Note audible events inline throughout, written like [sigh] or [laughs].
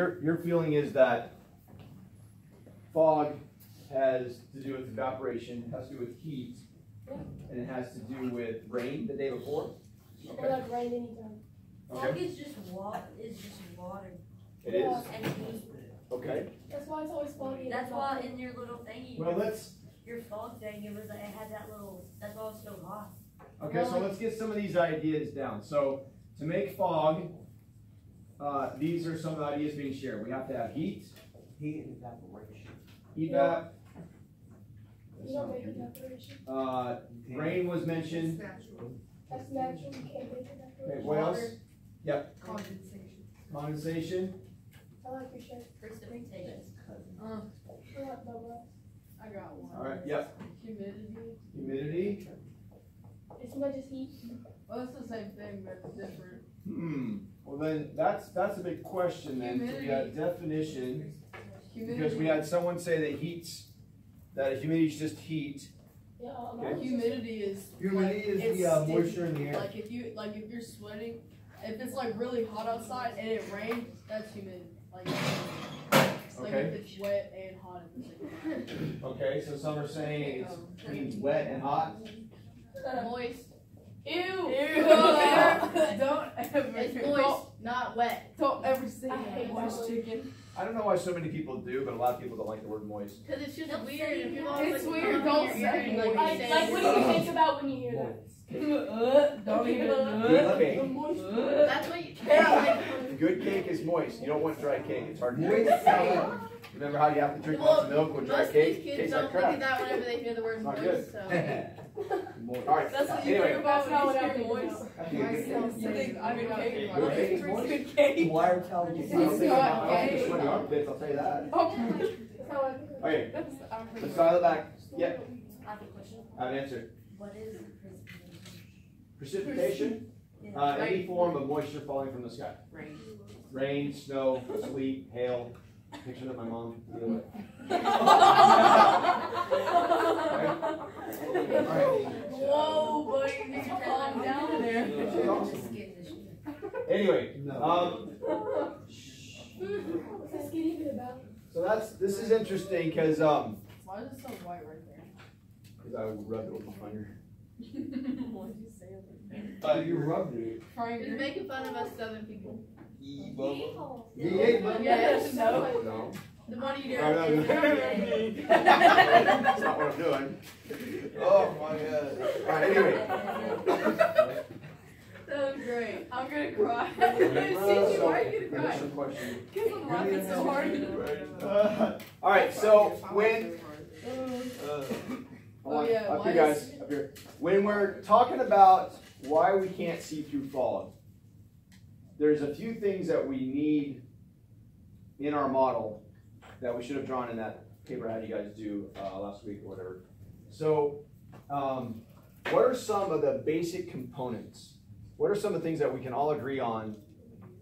Your, your feeling is that fog has to do with evaporation, has to do with heat, and it has to do with rain the day before? Or like rain anytime. Fog is just water, is just water it is, and heat. okay. That's why it's always foggy. That's it's why in your little thingy, Well, let's, your fog thing, it was, it had that little, that's why it was so hot. okay, so let's get some of these ideas down. So, to make fog, uh, these are some of the ideas being shared. We have to have heat, Heat and evaporation. evap, You don't make evaporation. uh, rain was mentioned. That's natural. You can't make evaporation. Okay, what else? Yep. Condensation. Condensation, I like your shirt. Precipitation. I like bubble. I got one. alright, yep, Humidity. humidity, As much as heat. Well, it's the same thing, but it's different. hmm, well then, that's, that's a big question then, so we had definition, because we had someone say that heat's, that humidity is just heat, Yeah, um, Okay. Humidity is. Humidity like, is the uh, moisture in the air. Like if you, like if you're sweating, if it's like really hot outside and it rains, that's humid. Like, like Okay. if it's wet and hot at the same time. okay, so some are saying it's between wet and hot, Moist. Ew. Ew. Don't ever. [laughs] [laughs] It's [laughs] Don't, moist, not wet. don't ever say I hate Moist chicken. I don't know why so many people do, but a lot of people don't like the word moist. Cause it's just Don't weird. say and people that. always It's like, weird, "Oh, don't say eating," like, Like, like what do you think about when you hear that? Uh, don't even. Uh, okay. That's what you. Good cake is moist, you don't want dry cake, it's hard to Moist drink. cake. Remember how you have to drink Well, lots of milk with dry Most of cake? these kids Tastes don't like think of that whenever they hear the word Not moist, good. so. [laughs] Alright, That's what you anyway. think about That's not when you hear think moist. You think I mean cake. Good cake is moist. Cake. Why are telling you? I don't think not I'm- I don't think gay. sweaty armpits, I'll tell you that. That's how I think about Okay, that's let's dial it back. Yeah, I have a question. I have an answer. What is precipitation? Precipitation, uh, any form of moisture falling from the sky. Rain. Rain, snow, sleet, hail, picture that my mom deal with. Whoa, buddy, you need to calm down there. She's awesome. Just getting this shit. Anyway, No. um. What's this kid even about? so that's, this is interesting, because, um, Why is it so white right there? because I rubbed it with my finger. What did you say over? Uh, you rubbed it. Trying He's making fun of us southern people. Yeah, Yes, no. No. The you no, no. That's not what I'm doing. Oh, my God. Alright, anyway. That was great. I'm gonna cry. So, why are you gonna cry? Because I'm laughing so hard. Uh, Alright, so when, uh, Oh, yeah, up here guys, up here. When we're talking about why we can't see through fog, there's a few things that we need in our model that we should have drawn in that paper I had you guys do uh, last week or whatever. So, um, what are some of the basic components? What are some of the things that we can all agree on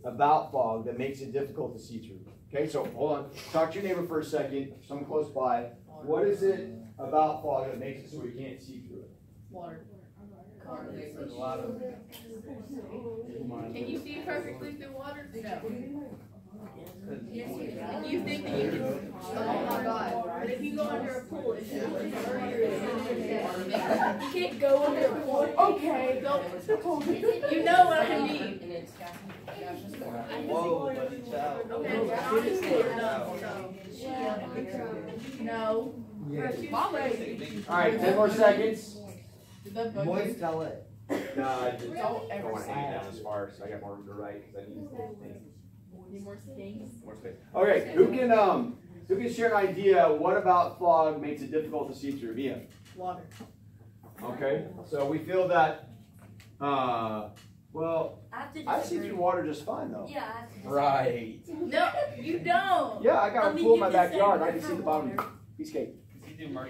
about fog that makes it difficult to see through? Okay, so hold on. Talk to your neighbor for a second, someone close by. What is it about fog that makes it so we can't see through it? Water. There's a lot of. Can you see perfectly through water? No. Yes, you can. You think that you can? Oh my god. But if you go under a pool, it's just You You can't go under a pool. Okay, don't go. You know what I mean. Whoa, buddy, child. Okay, no. No. Alright, ten more seconds. Did that bug you? Moist, tell it. No, I just Don't don't ever want to hang down as far, so I got more room to write, because I need things. Need more space. More space. Okay, who can, um, who can share an idea, what about fog makes it difficult to see through? Mia? Water. Okay, so we feel that, uh, well, I I see through water just fine though. Yeah, I have to disagree. Right. No, you don't. Yeah, I got I a mean, pool in my backyard, I can see the bottom water. piece of cake.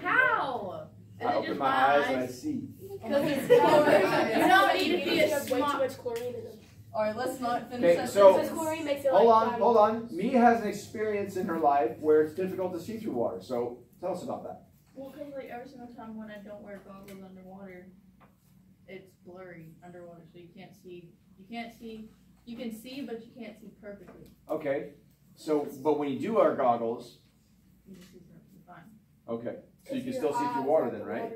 How? Is I it open just my my eyes and I see. Because it's [laughs] chlorine. You don't need to be You a way too much chlorine in them. Alright, let's not finish Okay, that so- Because chlorine makes it like Hold on, cloudy. hold on. Mia has an experience in her life where it's difficult to see through water, so tell us about that. Well, because like every single time when I don't wear goggles underwater, it's blurry underwater, so you can't see. You can't see. You can see, but you can't see perfectly. Okay, So, but when you do our goggles, You can see perfectly fine. okay, so you can still see through water then, right?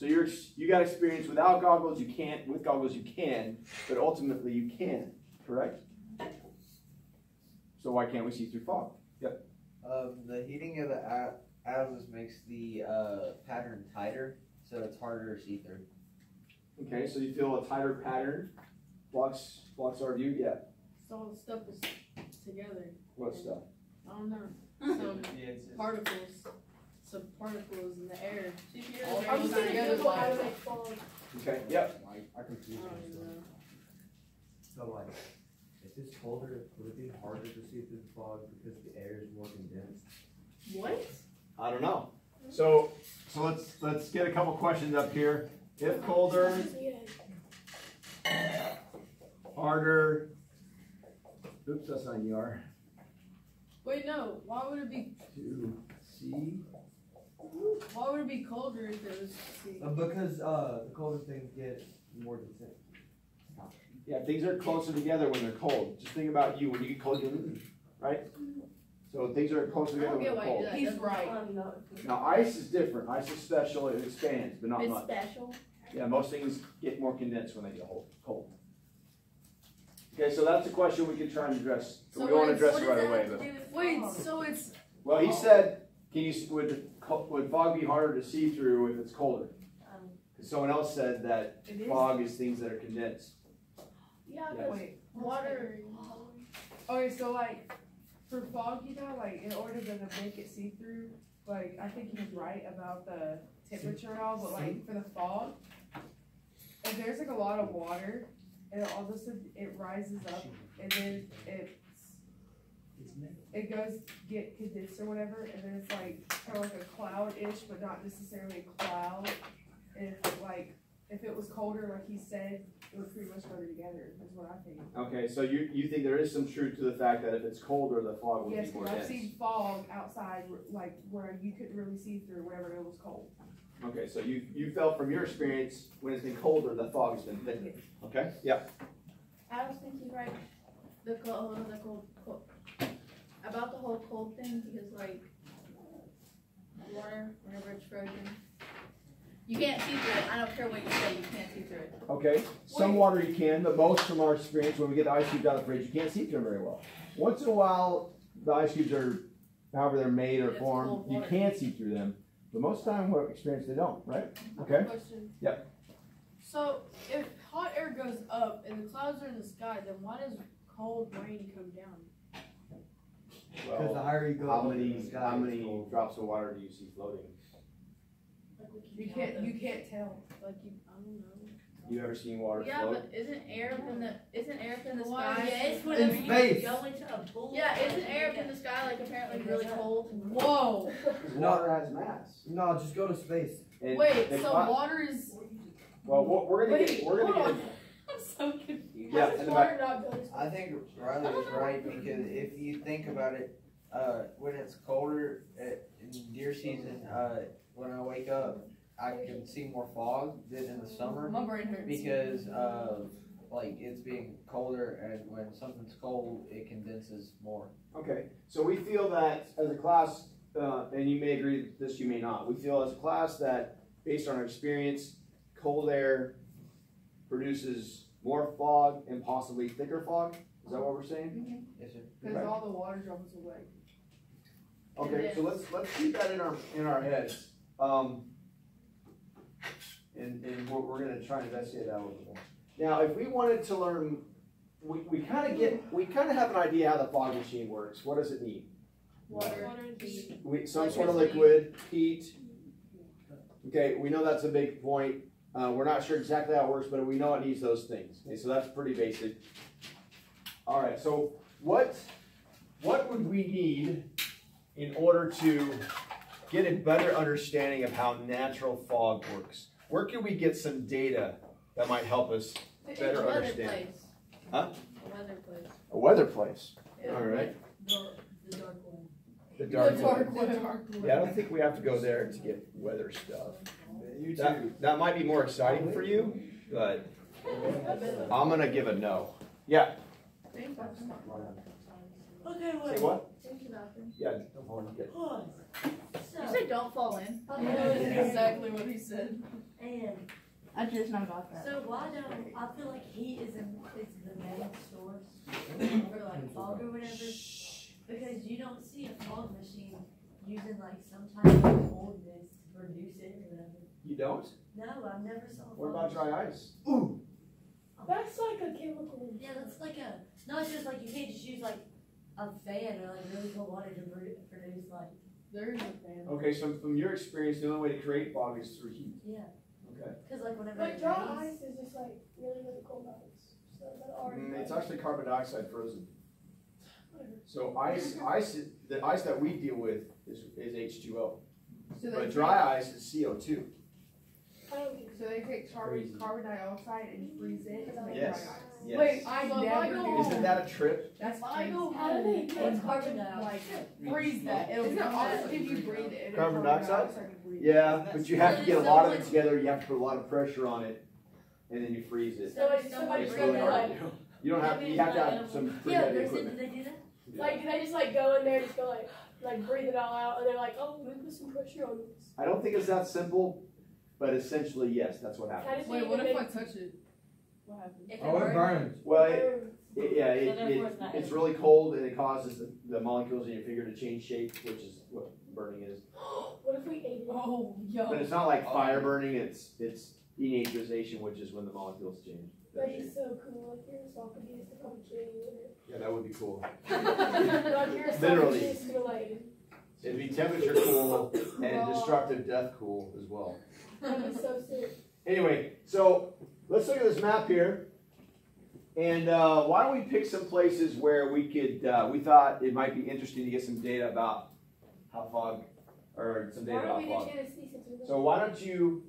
So you're, you got experience without goggles, you can't, with goggles you can, but ultimately you can, correct? So why can't we see through fog? Um, the heating of the a- atoms makes the uh, pattern tighter, so it's harder to see through. Okay, so you feel a tighter pattern blocks, blocks our view, yeah, So all the stuff is together. what stuff? I don't know. [laughs] Some Yeah, it's just- particles, some particles in the air. CPS All is Are you things gonna together Google how to make fog? Okay, yep, I confuse I don't even know. So like, if it's colder, would it be harder to see through the fog because the air is more condensed? What? I don't know. So, so let's, let's get a couple questions up here. If colder, harder, oops, that's not ER, Wait, no. Why would it be? to see. Why would it be colder if it was? see? Uh, because, uh, the colder things get more dense. Yeah, things are closer together when they're cold. Just think about you, when you get cold, you, mm, right? So things are closer together don't when they're why you do cold. He's That's right. Now, ice is different. Ice is special, it expands, but not It's much. special. Yeah, most things get more condensed when they get hold- cold. Okay, so that's a question we can try and address. So We won't wait, address What it does right away, but. do Wait, so it's Well, he said, can you, would, co- would fog be harder to see through if it's colder? Um, 'Cause Someone else said that It is. fog is things that are condensed. Yeah, Yes. but Wait, water. Okay, so like for fog, you know, like in order to make it see through, like I think he was right about the temperature and all, but like for the fog, if there's like a lot of water, and all of a sudden it rises up and then it's it goes get condensed or whatever, and then it's like kind of like a cloud-ish, but not necessarily a cloud. And if like if it was colder, like he said, it would pretty much go together. Is what I think. Okay, so you, you think there is some truth to the fact that if it's colder, the fog would Yes, be more because I've seen fog outside, like where you couldn't really see through whenever it was cold. Okay, so you, you felt from your experience, when it's been colder, the fog has been thicker, okay? Yeah, I was thinking right, the cold, the cold, cold, about the whole cold thing because like water, whenever it's frozen, you can't see through it. I don't care what you say, you can't see through it. okay, some water you can, but most from our experience, when we get the ice cubes out of the fridge, you can't see through them very well. Once in a while, the ice cubes are, however they're made or It's formed, cold you water. can see through them, but most of the time, what experience they don't, right? Mm-hmm. Okay? Question. Yep. So if hot air goes up and the clouds are in the sky, then why does cold rain come down? Because the higher you go. How up in many, sky, how it's many cold. drops of water do you see floating? You can't, you can't tell. Like you, I don't know. You ever seen water Yeah, float? but isn't air up in the, isn't air up in the Why- sky? yeah, it's In whenever you space. go into a pool. Yeah, isn't air up in the sky like apparently really cold? Whoa. Water has mass. No, just go to space. And Wait, the so clou- water is. Well, we're- we're gonna get, Wait, we're gonna hold get. [laughs] I'm so confused. Yeah, in the back, not go to space? I think Riley is right because if you think about it, uh, when it's colder at, in deer season, uh, when I wake up, I can see more fog than in the summer My brain hurts. because of like it's being colder and when something's cold, it condenses more. okay, so we feel that as a class, uh, and you may agree with this, you may not, we feel as a class that, based on our experience, cold air produces more fog and possibly thicker fog, is that what we're saying? Yes, sir. Because Right. all the water drops away. Okay, so let's, let's keep that in our, in our heads. Um, and, and we're, we're gonna try and investigate that a little bit more. Now, if we wanted to learn, we, we kinda get, we kinda have an idea how the fog machine works. What does it need? Water. We, some sort of liquid, heat. Okay, we know that's a big point. Uh, we're not sure exactly how it works, but we know it needs those things. Okay, so that's pretty basic. All right, so what, what would we need in order to get a better understanding of how natural fog works? Where can we get some data that might help us better The weather understand? place. Huh? The weather place. A weather place. Yeah. All right. The, the dark one. The The dark. dark web. The dark one. Yeah, I don't think we have to go there to get weather stuff. You That, that might be more exciting for you, but I'm gonna give a no. Yeah, Okay, Say what? Use the bathroom. Yeah, don't fall in. Good. Pause. You So, said don't fall in. That's exactly what he said. and I just not got that. so why don't I feel like he is in, is the main source for like fog or whatever? Because you don't see a fog machine using like some type of coldness to produce it or whatever. You don't? No, I've never saw. a What about machine. dry ice? Ooh. That's like a chemical. Yeah, that's like a. No, it's just like you can't just use like a fan or like really cold water to pro- produce like. There is a fan. Okay, so from your experience, the only way to create fog is through heat. Yeah. Okay. Cause like whenever Like it dry ice is just like really, really cold ice. So that already. Mm, it's actually carbon dioxide frozen. So ice, ice, the ice that we deal with is, is H two O. So But take- dry ice is CO two. I don't get So they take carbon, carbon dioxide and freeze it to make Yes. dry ice. Yes. Wait, I so if never I knew go Isn't that a trip? That's If I crazy. How do they get carbon dioxide? like freeze that, it'll Isn't come it awesome if you breathe it? Carbon dioxide? to. Yeah, but you have to get a lot of it together, you have to put a lot of pressure on it, and then you freeze it. So like somebody It's really hard like, to do. You don't have, you have to have some pretty Yeah, heavy there's equipment. did they do that? Like, do they just like go in there, and just go like, like breathe it all out, and they're like, oh, we put some pressure on this. I don't think it's that simple, but essentially, yes, that's what happens. Wait, what even if I touch it? What happens? If Oh, it burns- burns. Well, it, it- yeah, it, So it, it's not it's heavy. really cold and it causes the, the molecules in your finger to change shape, which is what burning is. [gasps] What if we ate it? Oh, yo. But it's not like oh. fire burning, it's, it's denaturization, which is when the molecules change. That'd be so cool, like your esophagus to you in. Yeah, that would be cool. [laughs] Like Literally. to like, It'd be temperature cool and destructive death cool as well. that'd be so sick. Anyway, so let's look at this map here. And uh, why don't we pick some places where we could, uh, we thought it might be interesting to get some data about how fog, or some data about fog. Tennessee since we're So why don't you,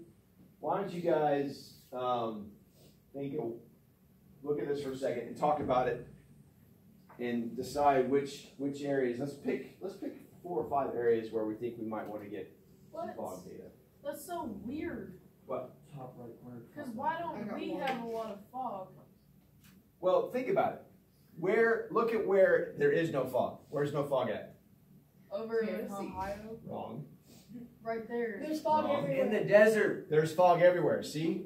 why don't you guys, um, think, of- look at this for a second and talk about it and decide which, which areas, let's pick, let's pick four or five areas where we think we might want to get some What? fog data. That's so weird. What? Top right corner. Cause why don't we one. have a lot of fog? Well, think about it. Where, look at where there is no fog. Where's no fog at? Over in Ohio, Wrong. right there. There's fog Wrong. everywhere. In the desert. There's fog everywhere, see?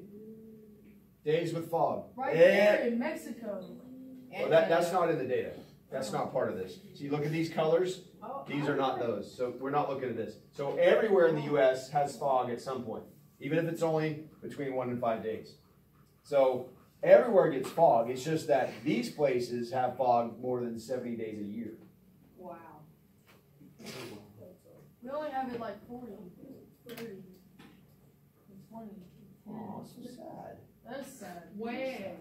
Days with fog. Right Yeah. there eh. in Mexico. Well, that, that's not in the data. That's not part of this. See, look at these colors. Oh, These are not those. So we're not looking at this. So everywhere in the US has fog at some point, even if it's only between one and five days. So everywhere gets fog. It's just that these places have fog more than 70 days a year. Wow. We only have it like 40, 30, and 20. Oh, so. That's sad. Where?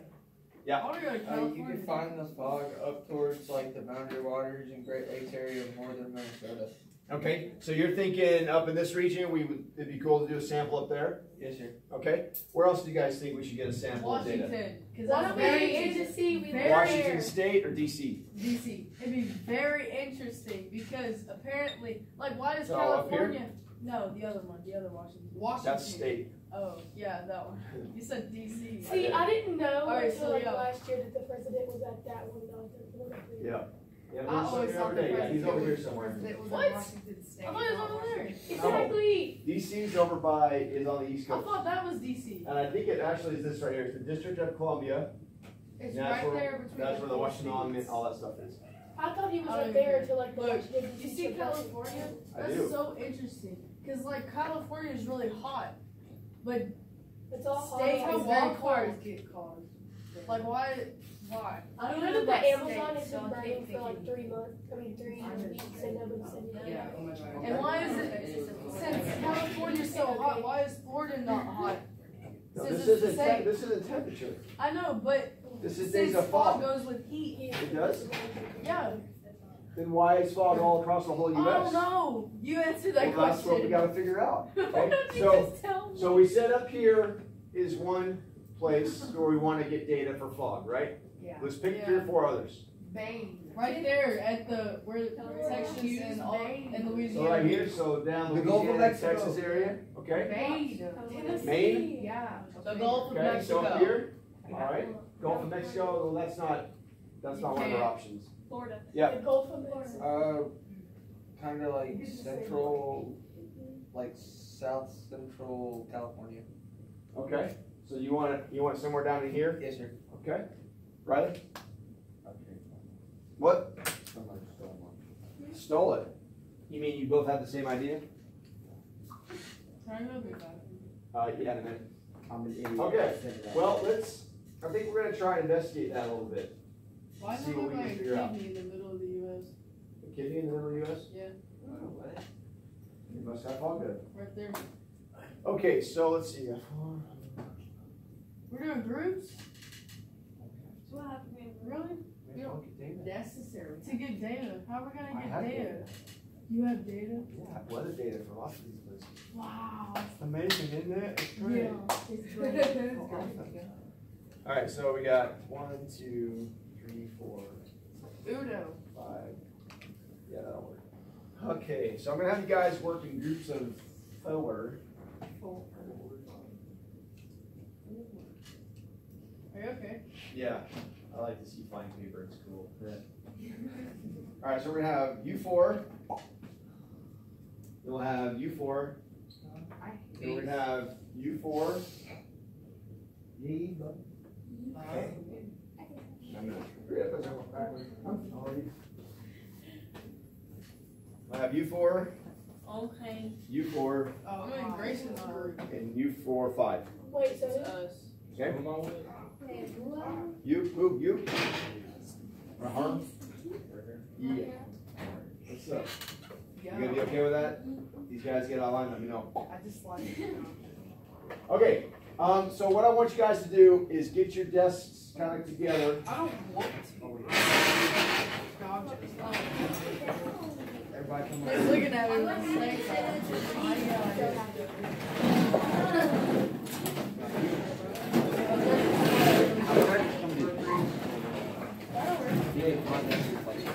Yeah. I wanna go to Uh, you can find the fog up towards like the Boundary Waters and Great Lakes area of northern Minnesota. Okay, so you're thinking up in this region, we would, it'd be cool to do a sample up there? Yes, sir. Okay, where else do you guys think we should get a sample of data? Washington. Cause Why that's don't we very do interesting. Very- Washington there. State or DC? DC. It'd be very interesting because apparently, like, why does So. California? No, the other one, the other Washington. Washington. That's state. Oh, yeah, that one. You said DC. See, I didn't know Alright, until so like yeah. last year that the president was at that one. That was the one up there. Yeah. Yeah, I there's always somebody thought the there. Yeah, he's over here somewhere. president was in What? State. I thought it was over there. Washington. Exactly. DC's over by, is on the east coast. I thought that was DC. And I think it actually is this right here, it's the District of Columbia. It's That's right where- there between. That's where the Washington Monument, states. all that stuff is. I thought he was I don't up there even- until like the Look, Washington You see. California? I That's do. so interesting. Cause like California is really hot, but It's all hot. States It's how all very cold. Wildfires get caused. like why? Why? I You don't know know that the Amazon states, has been burning for like three months, I mean three weeks and nobody said anything. Yeah. Oh and why is it since California's so hot? Why is Florida not hot? No, this it's the isn't, tem- same. this isn't temperature. I know, but This is since days of fog fog. goes with heat, It does? yeah. Then why is fog all across the whole I don't US? know. You answer that Well, that's what we question. gotta figure out. [laughs] Why Okay, don't you so, just so we said up here is one place where we wanna get data for fog, right? Yeah. Let's pick three or four others. Bane. Right there at the where the Texas Hughes, and all Maine. and So Louisiana. right here, so down The Gulf of Mexico. Texas area, okay? Bane. Tennessee. Maine? Yeah. The Gulf of Okay, so up Mexico. here, alright, Gulf of Mexico, well, that's not, that's not one of our options. Florida. Yeah. The Gulf of Florida. Uh, kind of like central, like south central California. Okay, so you want it, you want it somewhere down in here? Yes, sir. Okay. Riley? What? Somebody stole one. Stole it? You mean you both had the same idea? Trying to be back. Uh, yeah, in a minute. I'm an idiot. Okay, I said that. Well, let's, I think we're gonna try and investigate that a little bit. Why See not what we can figure out. kidney in the middle of the U.S. The kidney in the middle of the US? Yeah. Oh, You must have all good. right there? Okay, so let's see. We're doing groups. What happened? Really? Man, look at Dana. Necessary. To get data. How are we gonna get data? data. You have data? Yeah, I have weather data for lots of these places. Wow. Amazing, isn't it? It's Yeah. It's great. [laughs] Alright, so we got one, two, three, four, Uno. five. Yeah, that'll work. Okay, so I'm gonna have you guys work in groups of four. Are you okay? Yeah, I like to see flying paper, it's cool. Alright, so we're gonna have you four. We'll have you four. Then we're gonna have you four. Yee, but- Okay. I'll have you four, Okay. you four, Oh, I'm in Grayson's group. and you four, five. Wait, so It's us. Okay? You, who, you? Uh-huh. Yeah. What's up? You gonna be okay with that? These guys get online, let me know. I just like. Okay, um, so what I want you guys to do is get your desks kind of together. I don't want to. No, I'm just. Everybody come He's on. looking at me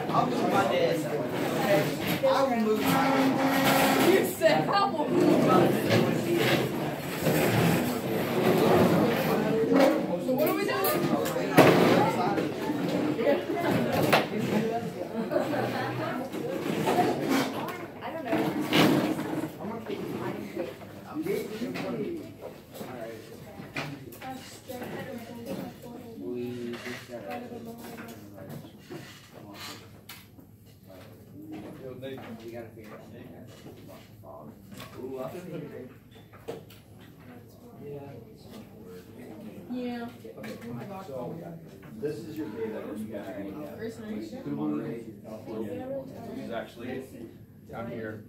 I'll move my desk. I will move my. You said probably. So what are we doing? I don't know. We just gotta. We gotta figure out. Ooh, I think. Yeah. So, this is your data that you guys are looking at. Grayson, are you Good Monterey, California. This is actually down here.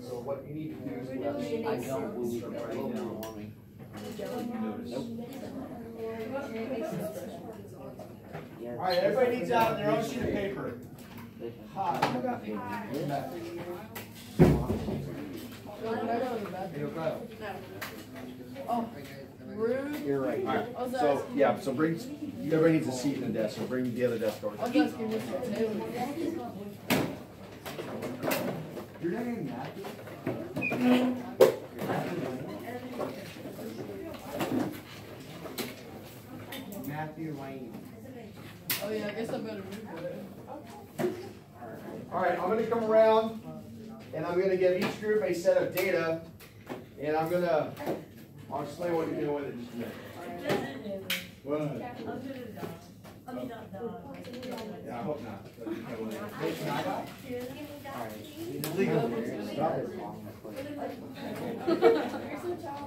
So what you need to do is. you have to I don't believe start that. writing Global down warming. All right, everybody needs out their own sheet of paper. The? Oh, rude. You're right. All right, so, yeah, so bring, everybody needs a seat and a desk, so bring the other desk over. I was asking Mr. Taylor. Your Matthew? Lane. Oh yeah, I guess I better move it. All right, I'm gonna come around and I'm gonna give each group a set of data and I'm gonna, I'll explain what you're doing with it in just a minute. What? I'll do it dog. I mean, not dog. Oh. Yeah, I hope not. but you can wait.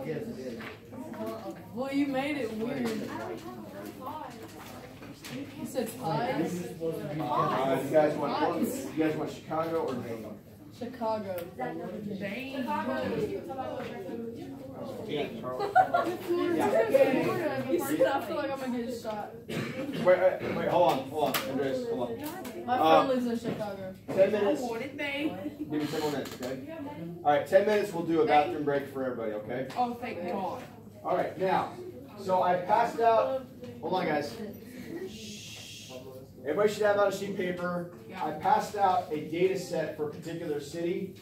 Yes, it is. Well, you made it weird. You said pies? You guys want, you guys want Chicago or Maine? Chicago. Said I feel like I'm gonna get shot. Wait, wait, wait, hold on, hold on, Andres, hold on. My Uh, friend lives in Chicago. Ten minutes, give me ten minutes, okay? All right, ten minutes, we'll do a bathroom break for everybody, okay? Oh, thank God. All right, now, so I passed out, hold on, guys. Everybody should have out a sheet of paper. I passed out a data set for a particular city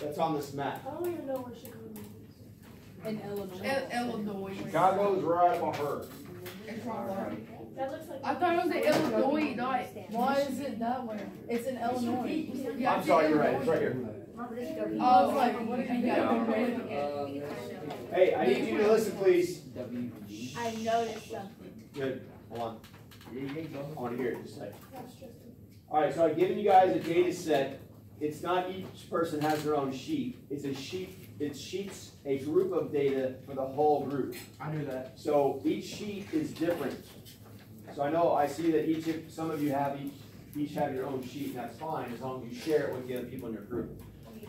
that's on this map. I don't even know where Chicago is. In Illinois. Il- Illinois. Chicago is right above her. It's right. That looks like. I thought it was in Illinois, not. Why is it that way? It's in Illinois. Yeah, I'm sorry, you're right, it's right here. I was like, what did you Yeah. got? Hey, I need you to listen, please. I noticed something. Good, hold on. Hear it, just like. Alright, so I've given you guys a data set. It's not each person has their own sheet. It's a sheet, it's sheets, a group of data for the whole group. I knew that. So each sheet is different. So I know, I see that each of, some of you have each, each have your own sheet, and that's fine, as long as you share it with the other people in your group.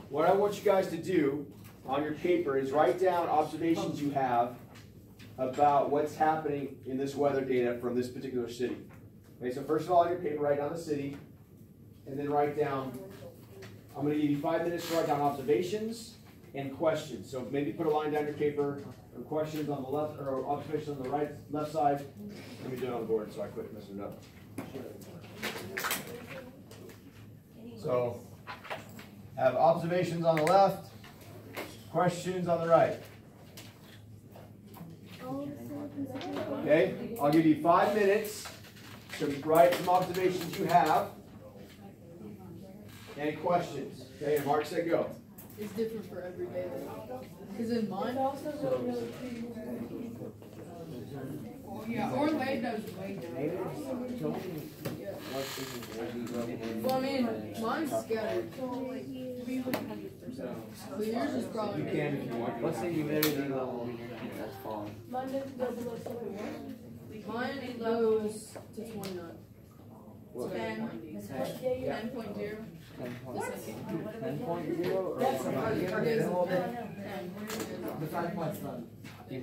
What I want you guys to do on your paper is write down observations you have about what's happening in this weather data from this particular city. Okay, so first of all, on your paper, write down the city, and then write down, I'm gonna give you five minutes to write down observations and questions. So maybe put a line down your paper, or questions on the left, or observations on the right, left side. Let me do it on the board so I quit messing it up. So, have observations on the left, questions on the right. Okay, I'll give you five minutes to write some observations you have and questions. Okay, and Mark said go. It's different for every day. Cause in mine, also. Oh, yeah, Orlando's way down. Well, I mean, mine's scattered. So yours is probably. You can if you want. What's the humidity level? That's fine. Mine doesn't go oh below seventy one. Mine goes oh to twenty-nine. What? Ten, Yeah, yeah. ten point zero. Ten point, ten point zero or? That's something? right. Give it a. Ten. The five points done. Uh,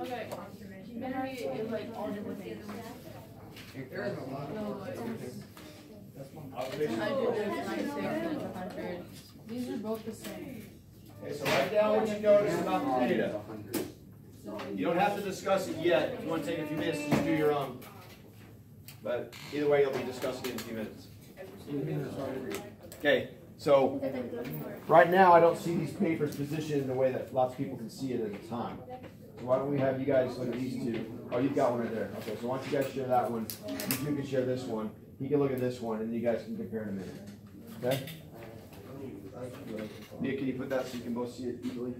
okay, humidity is like all different things. No, like, I did this ninety-six and a hundred. These are both the same. Okay, so write down what you notice about the data. You don't have to discuss it yet. If you want to take a few minutes to just do your own. But either way, you'll be discussing it in a few minutes. Okay, so right now, I don't see these papers positioned in a way that lots of people can see it at a time. Why don't we have you guys look at these two? Oh, you've got one right there. Okay, so why don't you guys share that one? You two can share this one. He can look at this one, and you guys can compare in a minute. Okay? Nia, can you put that so you can both see it equally?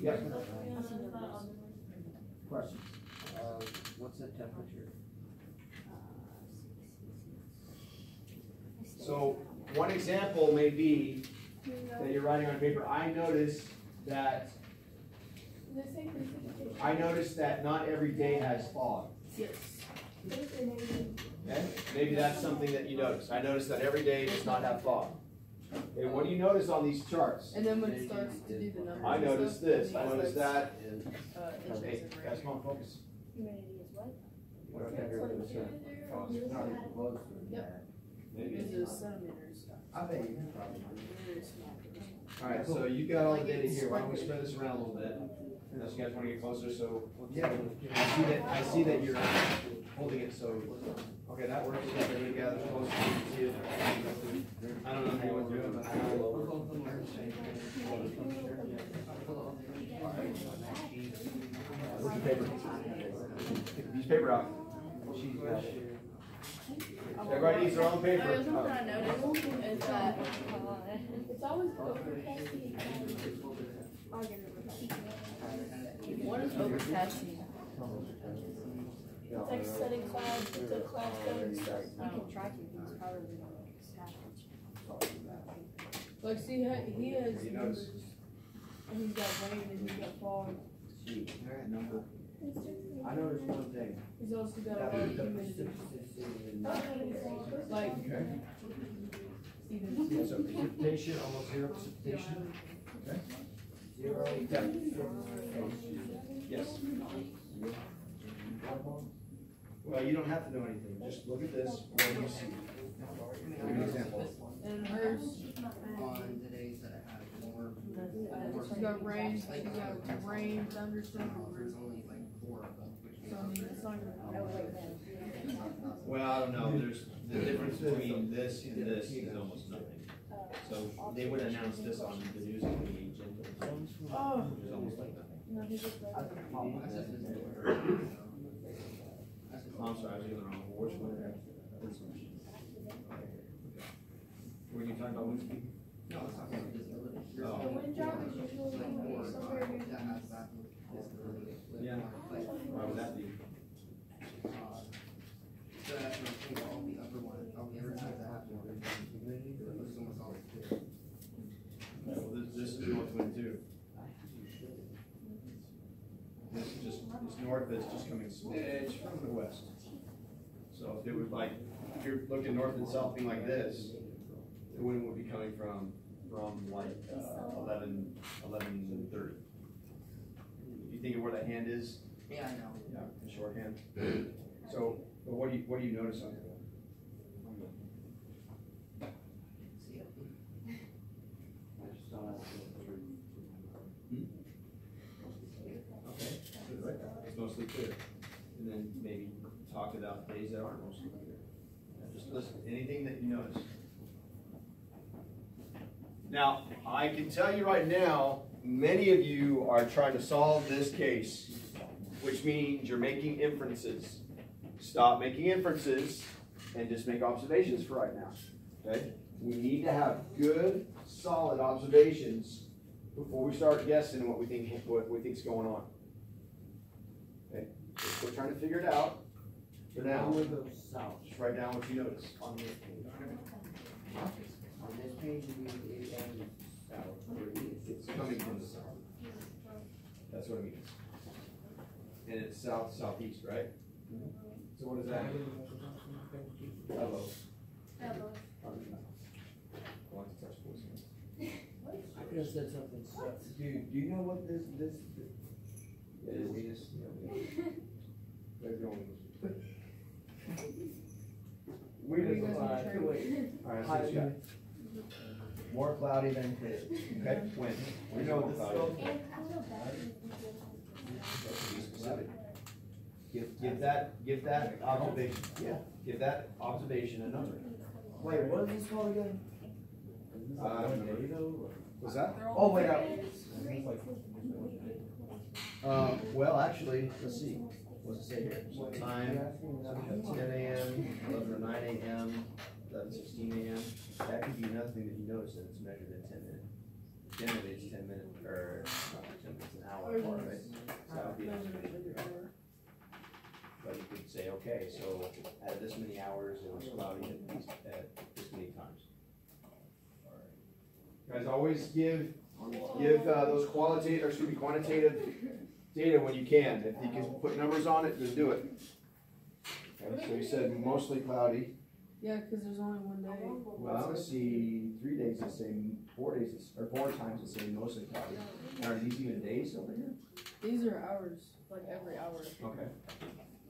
Yeah. Questions? Uh, what's the temperature? So one example may be that you're writing on paper, I noticed that, Does it say precipitation? I noticed that not every day has fog. Yes. Okay? Maybe that's something that you notice. I noticed that every day does not have fog. Okay, what do you notice on these charts? And then when it starts to do the numbers. I and noticed this, I it noticed that. Uh, it shows Hey, in guys, red. come on, focus. Humidity is what? Maybe. This is centimeters. I bet you Alright, so you got all the data here, why don't we spread this around a little bit? Unless you guys wanna get closer, so. Yeah. I see that, I see that you're holding it, so, okay, that works, you got everybody gathered close, so you can see it. I don't know how you want to do it, but Where's your paper? Use paper out. Everybody needs their own paper. there's something I noticed is that uh, It's always overcasting. What is overcasting? It's like setting clouds, the clouds don't start. Like, see, he he has numbers. And he's got rain and he's got fog. I noticed one thing. He's also got a lot of humidity. Like, Okay. Steven. So precipitation, almost zero precipitation. Yes. Well, you don't have to know anything, just look at this, do you see? Give me an example. And hers, on the days that I had more, she's got rain, she's got rain, thunderstorm. there's only like four of them, So, I mean, it's not gonna. Well, I don't know, there's the difference between this and this is almost nothing. So they would announce this on the news and the agenda, Oh. which almost like nothing. No, he just read it. Oh, I'm sorry, I was using the wrong, which one? Were you talking about wind speed? No, it's not gonna be disability. Oh. The wind drive is usually somewhere near. That has that disability. Yeah. Why would that be? Uh, So that's what I'm thinking, all the upper one, all the other times I have to. This one was always clear. Well, this, this is north wind too. This is north is just coming smidge from the west. So if it was like, if you're looking north and south being like this, the wind would be coming from, from like, uh, eleven, eleven thirty. You think of where the hand is? Yeah, I know. Yeah, the shorthand. So, but what do you, what do you notice on it? See it? Okay, good, it's mostly clear. And then maybe talk about days that aren't mostly clear. Just listen, anything that you notice. Now, I can tell you right now, many of you are trying to solve this case, which means you're making inferences. Stop making inferences and just make observations for right now, okay? We need to have good, solid observations before we start guessing what we think, what we think's going on. Okay, we're trying to figure it out for now. south. Just write down what you notice. On this page. On this page, it it ends south, or it is. It's coming from the south. That's what it means. And it's south, southeast, right? So what is that? Hello. Hello. I want to touch voice. I could have said something, so, dude, do you know what this, this, It is Venus. They're going. Where do you guys to trade? Alright, so what you got? more cloudy than clear. Okay, when? We know what the cloud is. And I feel bad. Be specific. Give, give that, give that observation, yeah, give that observation a number. Wait, what is this called again? Uh, I don't remember. Was that? Oh, wait, I, Uh, well, actually, let's see, what's it say here? So time, ten AM, eleven or nine AM, eleven sixteen AM, that could be another thing that you notice that it's measured in ten minutes. Generally, it's ten minutes, or, not ten minutes, an hour apart, right? So that would be, but you could say, okay, so at this many hours, it was cloudy at these, at this many times. Guys, always give, give, uh, those qualitative, or excuse me, quantitative data when you can. If you can put numbers on it, just do it. Okay, so you said mostly cloudy. Yeah, because there's only one day. Well, I wanna see three days the same, four days, the- or four times the same, mostly cloudy. Now, are these even days over here? These are hours, like every hour. Okay.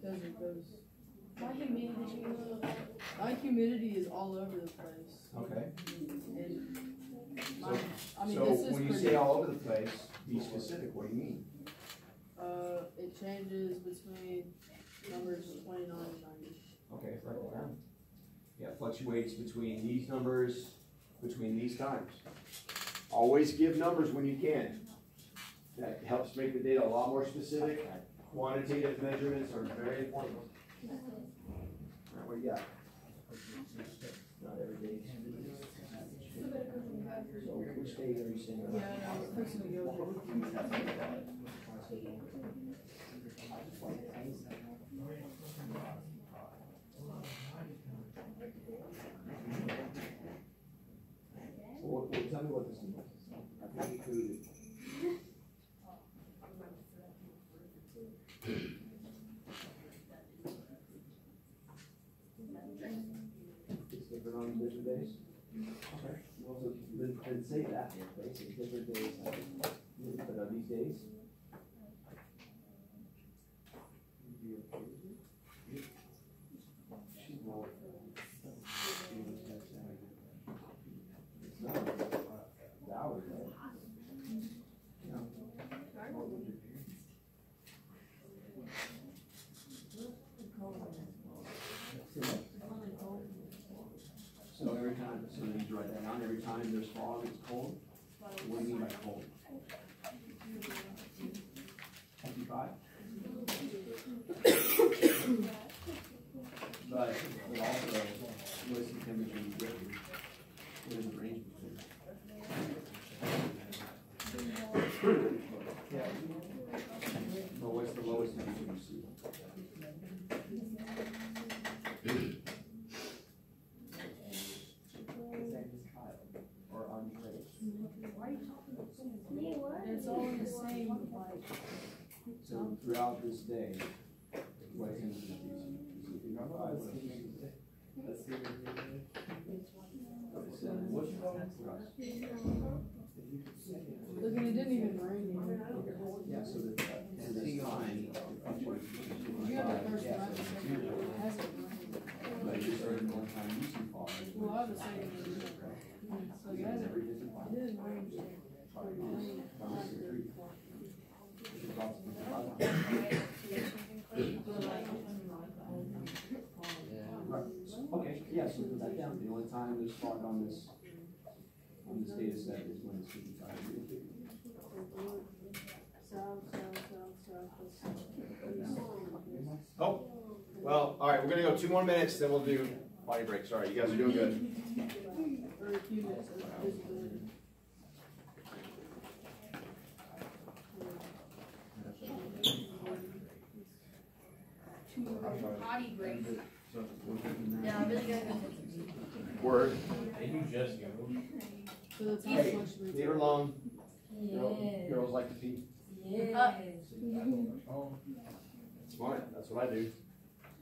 Those are those. My humidity changes. My humidity is all over the place. Okay. And So, I mean, so this is when you say all over the place, be specific, what do you mean? Uh, it changes between numbers twenty-nine and ninety. Okay, write it down. Yeah, fluctuates between these numbers, between these times. Always give numbers when you can. That helps make the data a lot more specific. Quantitative measurements are very important. Alright, what do you got? Not every day. So which days are you saying? Yeah, I was fixing to go there. Well, well, tell me what this means. I think included. It's different on different days? Okay. Well, so then, then say that, basically, different days, but are these days? She's more. It's not the hours, right? time, so you need to write that down, every time there's fog, it's cold. What do you mean by cold? Fifty-five? But it also, what's the temperature you get? What is the range between? Yeah. But what's the lowest temperature you see? Or on It's all in the same, like, So throughout this day, what temperature do you see? You see fifty-five, what do you see? What's look, and it didn't even rain. Yeah, so that, so this time. You have a first it hasn't rained. But you started one time you fog. Well, I was saying, so it it didn't rain. Okay, yeah, so put that down, the only time there's fog on this, on this data set is when it's fifty-five degrees. Oh, well, all right, we're gonna go two more minutes, then we'll do body break, sorry, you guys are doing good. Or a few minutes of visibility. Potty break. Yeah, I'm really good. Word. So that's how Hey, much. we- Leave her alone, Girl- Yes, girls like to pee. yes. Uh, Smart, that's what I do.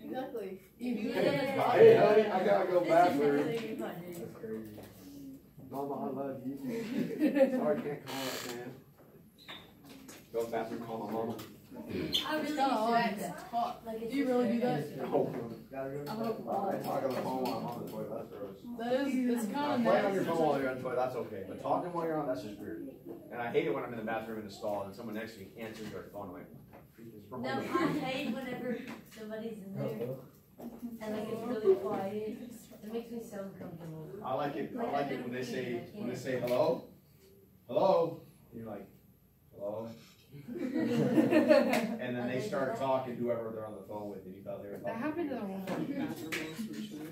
Exactly. Yes. Hey, honey, I gotta go bathroom. really good fun, dude. Mama, I love you. Sorry, can't call it, man. Go bathroom, call my mama. I really used It's to kinda do that. Hot. Like, Do you really do very that? No. I hope, I talk on the phone while I'm on the toilet, that's gross. that is, it's kinda Playing on your phone while you're on the toilet, that's okay, but talking while you're on, that's just weird. And I hate it when I'm in the bathroom in the stall and someone next to me answers their phone, I'm like, "Jesus, bro." No, I hate whenever somebody's in there uh-huh. and like it's really quiet. It makes me so uncomfortable. I like it, I like it when they say, when they say hello, hello, and you're like, hello? [laughs] And then they start talking, whoever they're on the phone with, and you thought they were That happened to the one bathroom, for sure.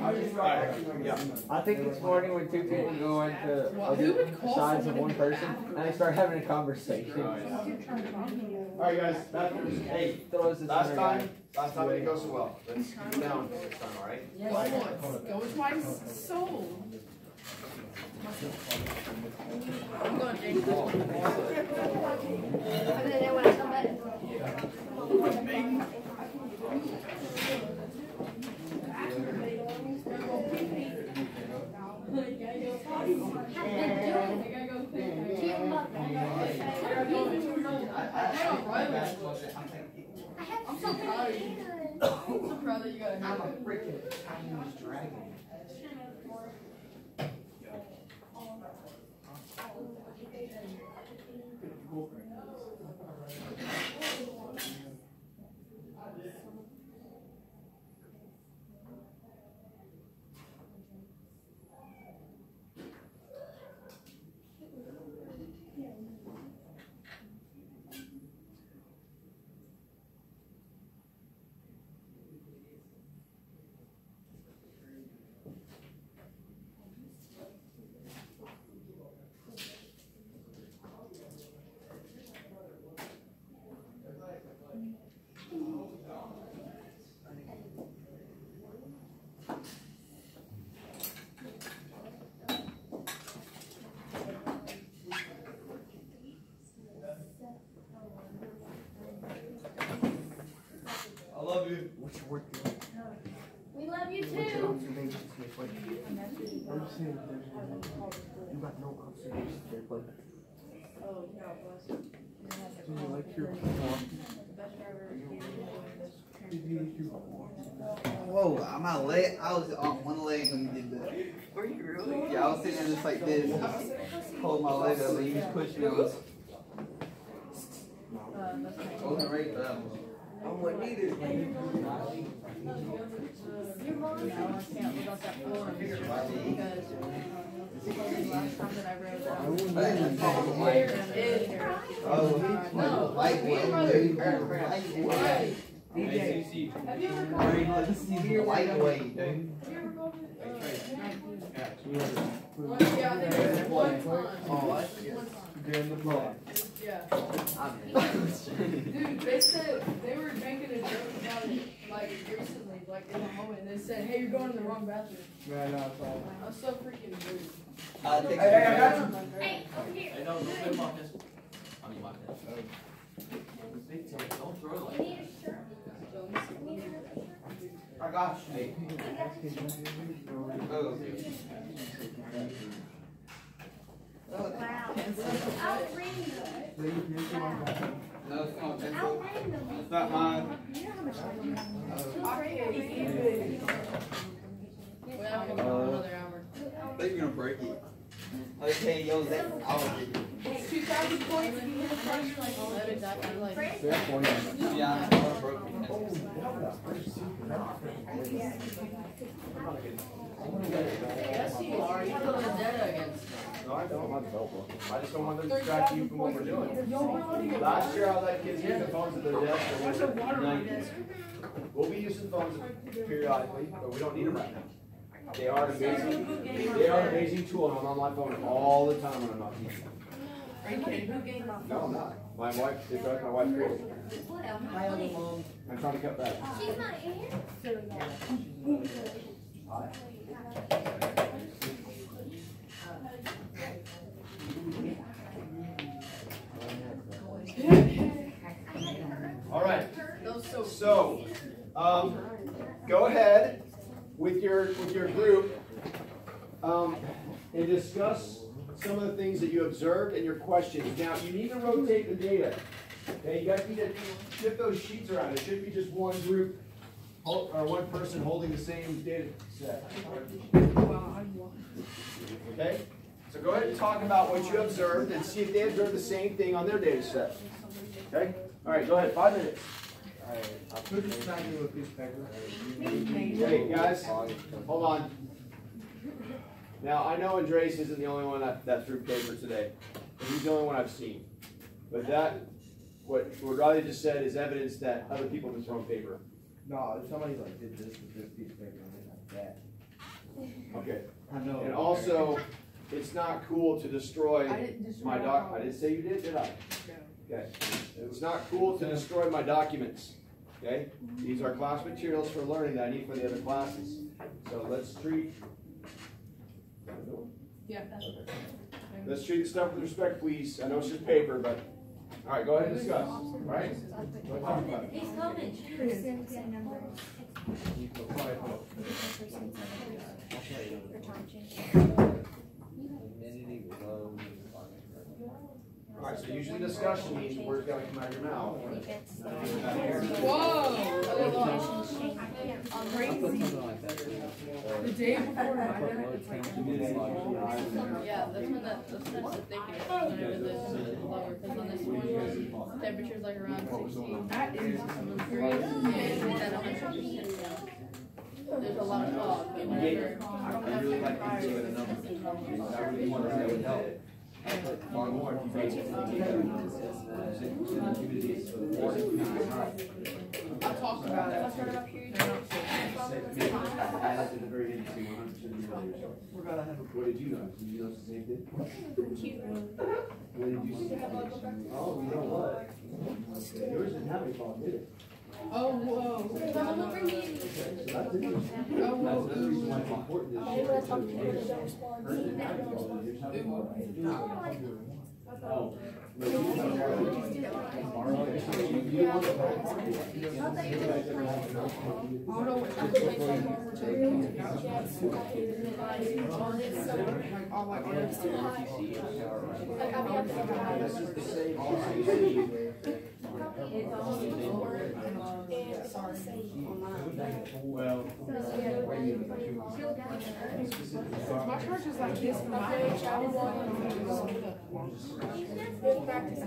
I just, I, yeah. I think it's morning when two people go into Well, who would other sides of one person and they start having a conversation. Alright guys, bathrooms, hey, Throws last time, last time it didn't go so well, let's go down next time, alright? Yes. Go once, go twice, sold. I'm going to drink this one. And then when I come back. I'm so proud of you. I'm so proud that you got a I'm a freaking Chinese dragon. [laughs] I love you. What's your work doing? We love you What's your too. Buddy? I'm saying there's you got no observations there, buddy. Oh, yeah, bless you. Do you like your Whoa, my leg, I was on one leg when you did that. Were you really? Yeah, I was sitting there just like this, hold my leg up, and you just pushed me, I was, uh, I wasn't ready for that one. I wouldn't either. Your mom. No, I can't look up that floor because last time that I wrote down. Oh, No, lightweight, dude. Lightweight. DJ, have you ever gone? Lightweight, dude. Have you ever gone? Yeah, I think it was one time. Oh, I One. During the vlog. Yeah. Dude, they said they were making a joke about it like recently, like in the moment. They said, "Hey, you're going in the wrong bathroom." Yeah, Right outside. I'm so freaking rude. I think. Hey, hey, oh. I got you. Hey, over here. Hey, no, don't play Marcus. I mean, Marcus. Don't throw like You need a shirt. So, let. You need another shirt. I got you. Oh. Wow. Pencil. I'll bring them. No, it's not I'll bring them. It's not mine. You know how much I love I can't even. Well, I'm gonna go another hour. I think you're gonna break it. Okay, yo, that, I'll you a like. Yes, you are. You're feeling dead against. No, I don't want the belt I just don't want to distract you from what we're doing. Last year, I let kids use the phones at their desk and we're. We'll be using phones periodically, but we don't need them right now. They are amazing, they are an amazing tool, and I'm on my phone all the time when I'm not teaching. Are you? Who gave my No, I'm not. My wife, it drives my wife crazy. Hi, other mom. I'm trying to cut back. She's not in. All right. That was so. So, um, go ahead with your, with your group, um, and discuss some of the things that you observed and your questions. Now, you need to rotate the data. Okay, you guys need to shift those sheets around. It should be just one group, or one person holding the same data set. Okay? So go ahead and talk about what you observed and see if they observed the same thing on their data set. Okay? All right, go ahead, five minutes. Alright, I'll put this back into a piece of paper. Hey, guys, hold on. Now, I know Andres isn't the only one that, that threw paper today. and He's the only one I've seen. But that, what, what Riley just said is evidence that other people have been throwing paper. No, somebody like did this with this piece of paper and then like that. Okay. I know. And also, it's not cool to destroy I didn't destroy my my doc, I didn't say you did, did I? No. Okay. It's not cool to destroy my documents, okay? These are class materials for learning that I need for the other classes. So let's treat. Yeah. Let's treat the stuff with respect, please. I know it's just paper, but, all right, go ahead and discuss, all right? What talk? He's coming. Percent and number. You go five up. Percent or time change. All right, so usually discussion means the words gotta come out of your mouth. Whoa. Crazy. The day before my dinner, it's like. Yeah, that's when that, that's when the thinking whenever the is lower, because oh, on this one, temperature's like around sixteen. That is Degrees, and that elementary is. There's a lot of fog, but whenever. I really like to give it a number. I really want to say it would help. Far more if you guys can do that. Activities for the morning. I talked about it. I the very end, see one hundred percent of you. We're gonna have a. What did you? Did you? Oh, you know what? Yours didn't have did it? Oh, whoa. Oh, whoa. Important share that's respond. Like, I'll be up is the well, My church is like this, my church, I was on. Really practice it.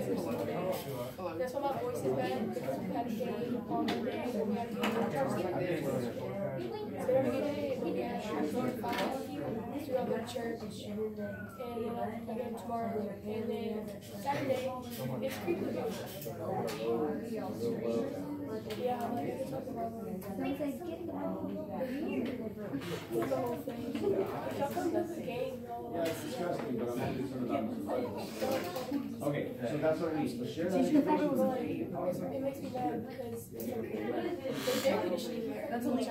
That's why my voice is bad because we had a game on. We had a game on. Five throughout the church, and again tomorrow, and then Saturday it's creepy. Yeah, the I'm not Okay, so that's what I mean, share that it makes me because there's air conditioning here. That's only.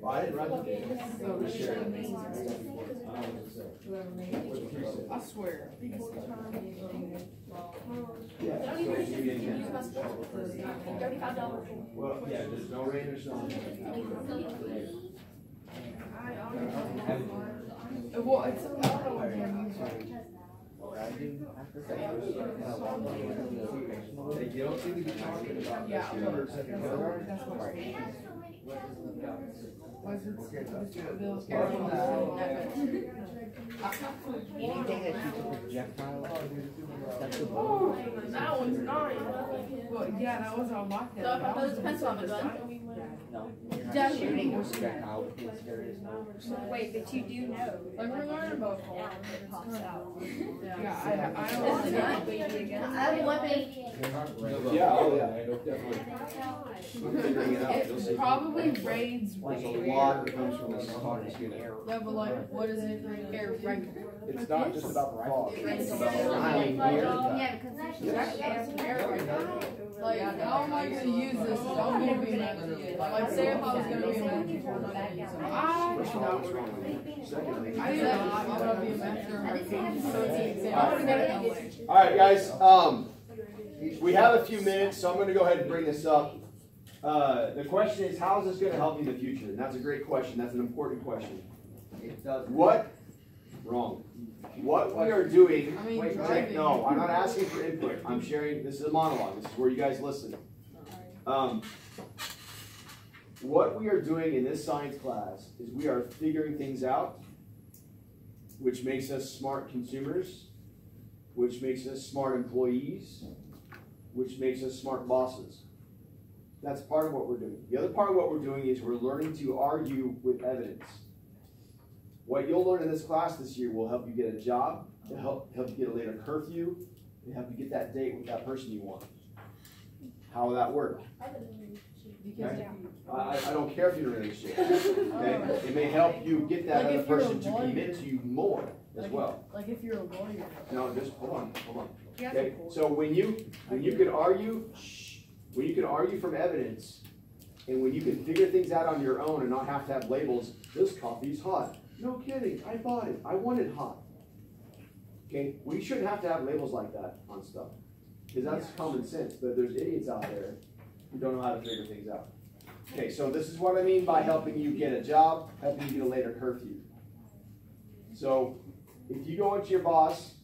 Well, I didn't the. I swear. Yeah. Even So you get use it. my sports book. Thirty-five dollars. Well, yeah, there's no rain or snow. Uh, well, it's a lot of what they're using. Hey, you don't seem to be talking about Yeah. this number second kindergarten? That's what's Was it, was it Bill's Anything that you can projectile, that's a Oh, That one's nine. Well, yeah, that was on lockdown. So if I put this pencil on my gun, No. Yeah, Shooting a projectile with his serious Wait, but you do know. Like we're learning about fall. It pops out. Yeah, I, I don't. not. I have a weapon. Yeah, oh yeah, definitely. I'm figuring it out, you'll It probably raids There's a lot that comes from this fog mosquito. Yeah, but like, what is it? Air rifle. It's not just about the fog, it's about Yeah. flying here. Yeah, because there's Air rifle. Like, how am I gonna use this? I'm gonna be mad. Like, say if I was gonna be a manager, I'm not gonna use it. I, First of all, what's wrong with it? Secondly. I did not, I'm gonna be a manager. So it's an example. I'm gonna get it that. All right, guys, um, we have a few minutes, so I'm gonna go ahead and bring this up. Uh, the question is, how is this gonna help you in the future? And that's a great question, that's an important question. What, wrong, what we are doing, I mean, wait, no, I'm not asking for input, I'm sharing, this is a monologue, this is where you guys listen. Um, what we are doing in this science class is we are figuring things out, which makes us smart consumers, which makes us smart employees, which makes us smart bosses. That's part of what we're doing. The other part of what we're doing is we're learning to argue with evidence. What you'll learn in this class this year will help you get a job, help help you get a later curfew, help you get that date with that person you want. How will that work? Because if you. I, I don't care if you're in a relationship. Okay? It may help you get that Like other if you're a person to lawyer. commit to you more as Like- well. Like if you're a lawyer. No, just hold on, hold on. Yeah, Okay, so when you, when you can argue, shh, when you can argue from evidence, and when you can figure things out on your own and not have to have labels, this coffee's hot. No kidding, I bought it, I want it hot. Okay, we shouldn't have to have labels like that on stuff, because that's common sense, but there's idiots out there who don't know how to figure things out. Okay, so this is what I mean by helping you get a job, helping you get a later curfew. So, if you go into your boss